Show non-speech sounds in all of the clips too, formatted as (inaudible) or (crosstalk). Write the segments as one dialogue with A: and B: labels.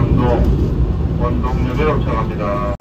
A: 원동 원동역에 도착합니다.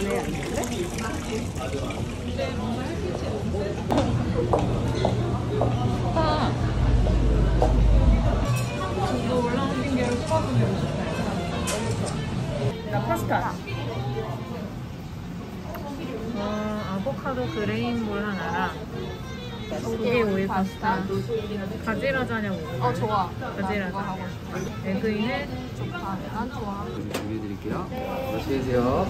B: 안에 있는데? 좋다.
C: 이거 올라오는 게 수박은 나 파스타. 어, 아보카도 그레인볼 하나랑 이게 오일 파스타. 바지라자냐 먹어.
B: 어 좋아.
C: 바지라자냐. 에그인은
B: 좋다. 난 좋아.
D: 준비해드릴게요. 맛있게 드세요.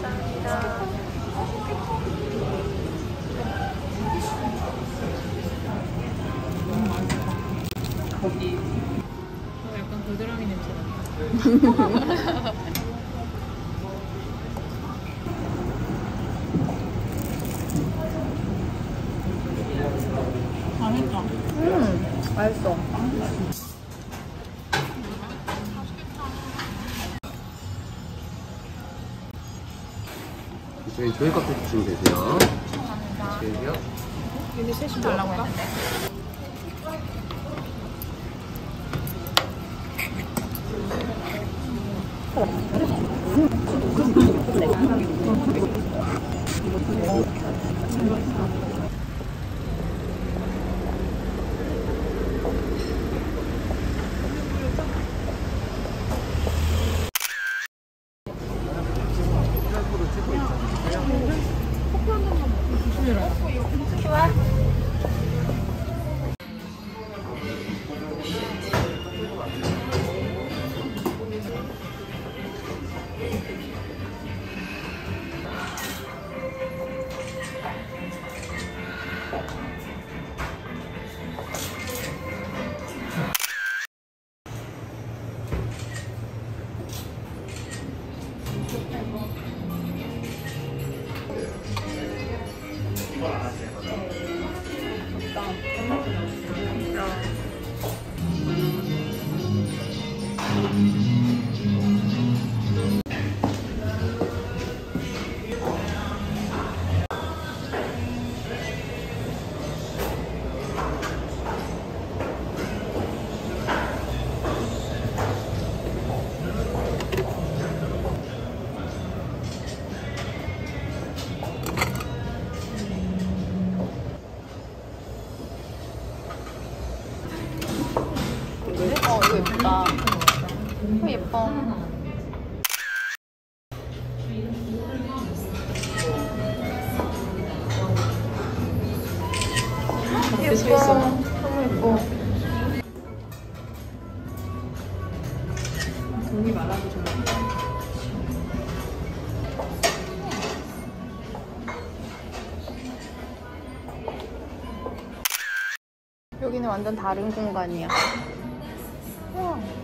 C: 어, 약간 겨드랑이 냄새 (laughs) 나. 맛있다.
B: 음 맛있어.
D: 이쪽에 조이 커피 드시면 되세요. 맛있게 드세요.
B: 여기 셋이 달라고 했는데. 어 예뻐. 너무 예뻐.
C: 돈이 많아도 좋아.
B: 여기는 완전 다른 공간이야. (laughs)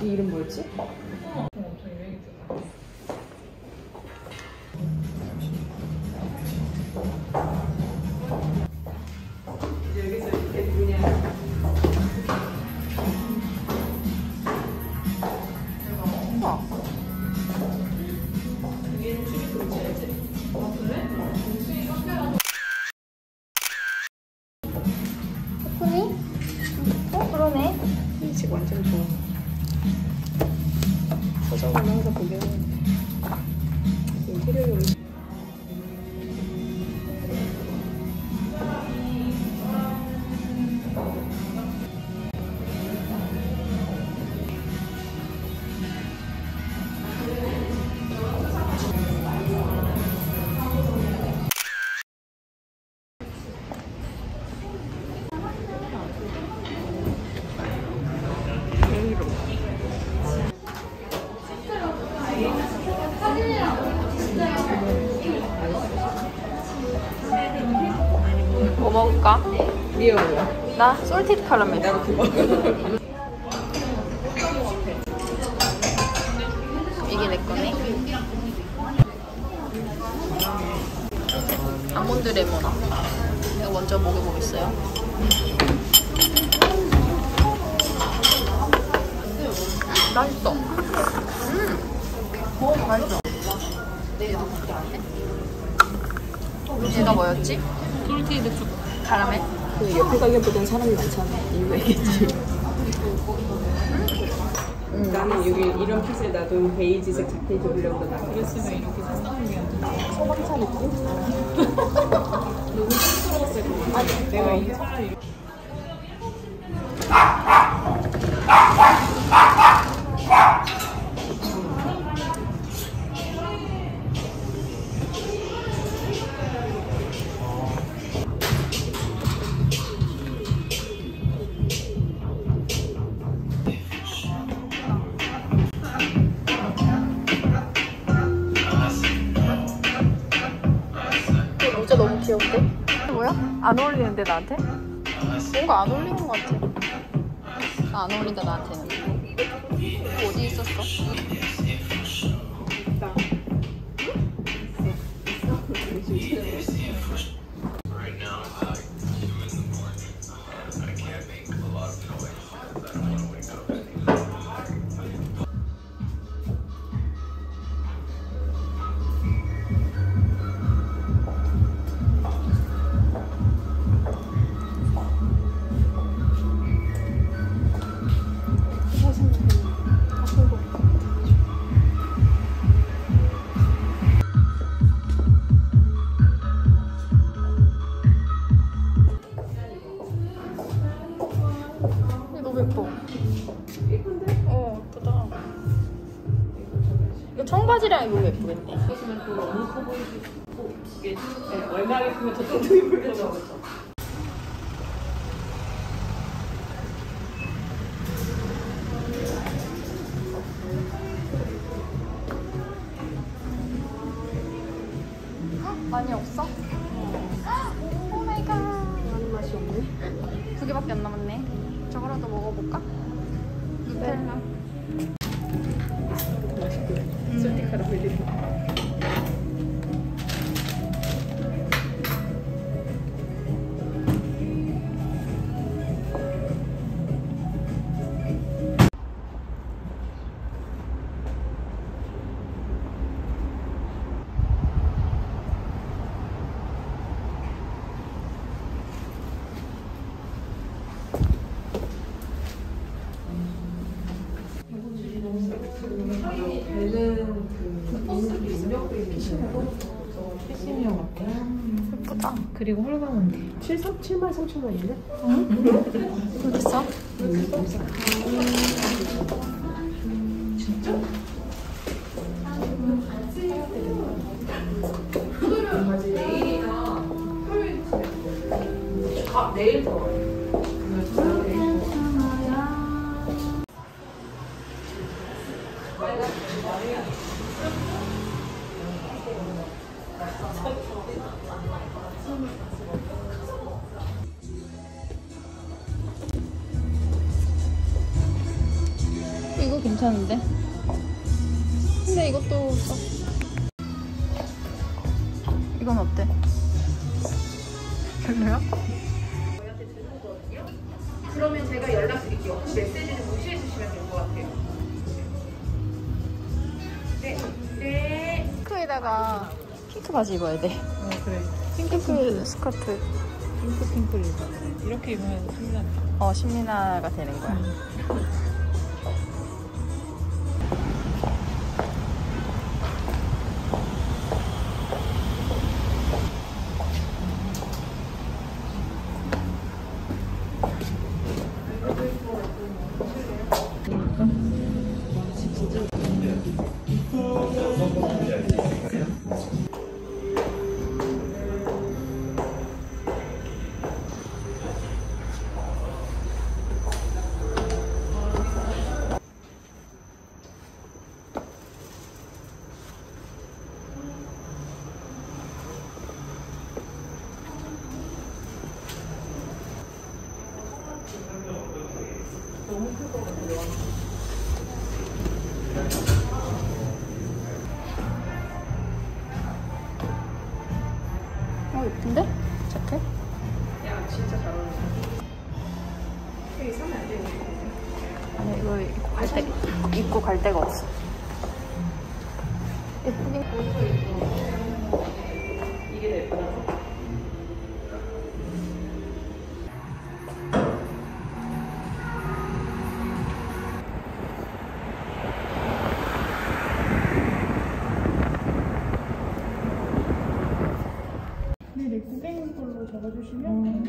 C: 이 이름 뭐였지? 엄청 유행했잖아.
E: 이집 완전 좋아. 서적은 항상 보긴 하는
B: 나 솔티드 카라멜. 이게 내 거네. 아몬드 레모나. 이거 먼저 먹여보겠어요. 맛있어. 음, 맛있어. 얘가 뭐였지? 솔티드 카라멜?
E: 그 옆에 가게보단 사람이 많잖아. 이유가 있겠지. 나는 여기 이런 핏을 놔둔 베이지색 자켓 입으려고 나 그랬으면 이렇게 생각하면 소방차 느낌? (laughs) 너무 촌스러웠을 것 같아. 내가 이 차라리
B: 모자 너 귀엽대. 뭐야? 안 어울리는데 나한테? 뭔가 안 어울리는 것 같아. 아, 안 어울린다 나한테는. 이거 어디 있었어? 이거 청바지랑 입으면 예쁘겠네.
E: 보시면 또 너무 커 보이고 이게 네, 얼마나 크면 더 뚱뚱이 보여져.
B: 예쁘다.
E: 그리고 홀가운데 7만 7만 3천 원인데?
B: 어딨어?
E: 내일 더.
B: 괜찮은데? 근데 이것도 이건 어때? 별로야?
F: 그러면 제가 연락드릴게요. 그 메시지는 무시해 주시면 될 것 같아요. 네, 네.
B: 핑크에다가 핑크 바지 입어야 돼.
E: 어 그래.
B: 핑크, 핑크 스커트.
E: 핑크 핑크를 입어야 돼. 이렇게 입으면 신민아.
B: 어 신민아가 되는 거야.
E: 음.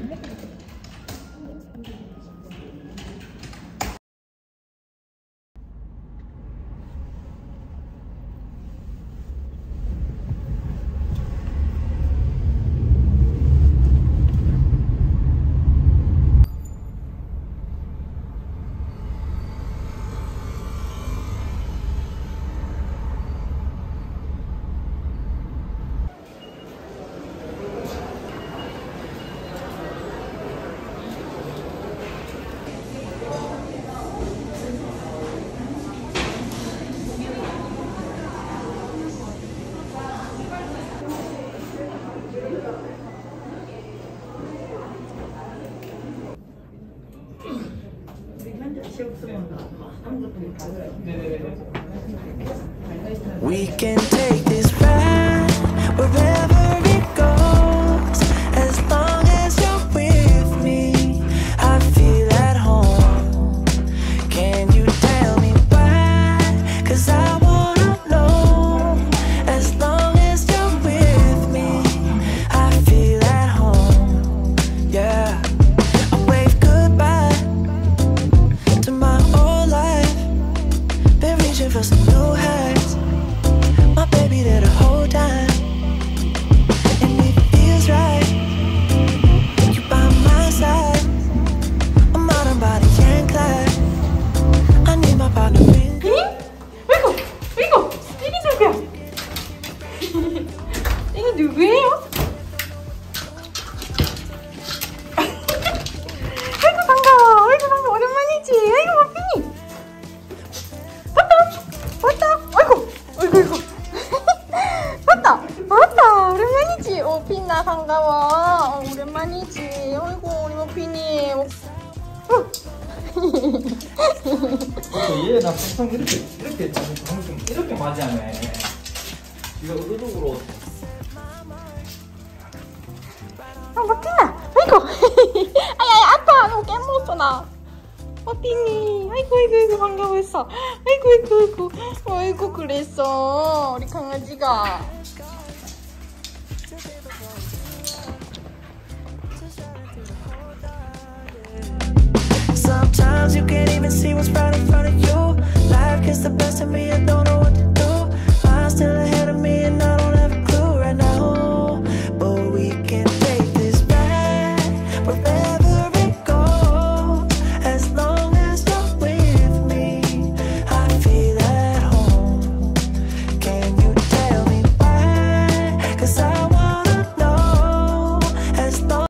E: Look at
G: We can
H: 얘나 보통 이렇게 이렇게 했잖아. 이렇게 맞이하네. 이거 의도적으로.
B: 아 마틴아, 아이고, 아야 아파, 너 깨물었어 나. 버티니. 아이고 아이고 아이고 반가워했어. 아이고 아이고 아이고, 아이고 그랬어 우리 강아지가.
G: Sometimes you can't even see what's right in front of you. Life gets the best of me, I don't know what to do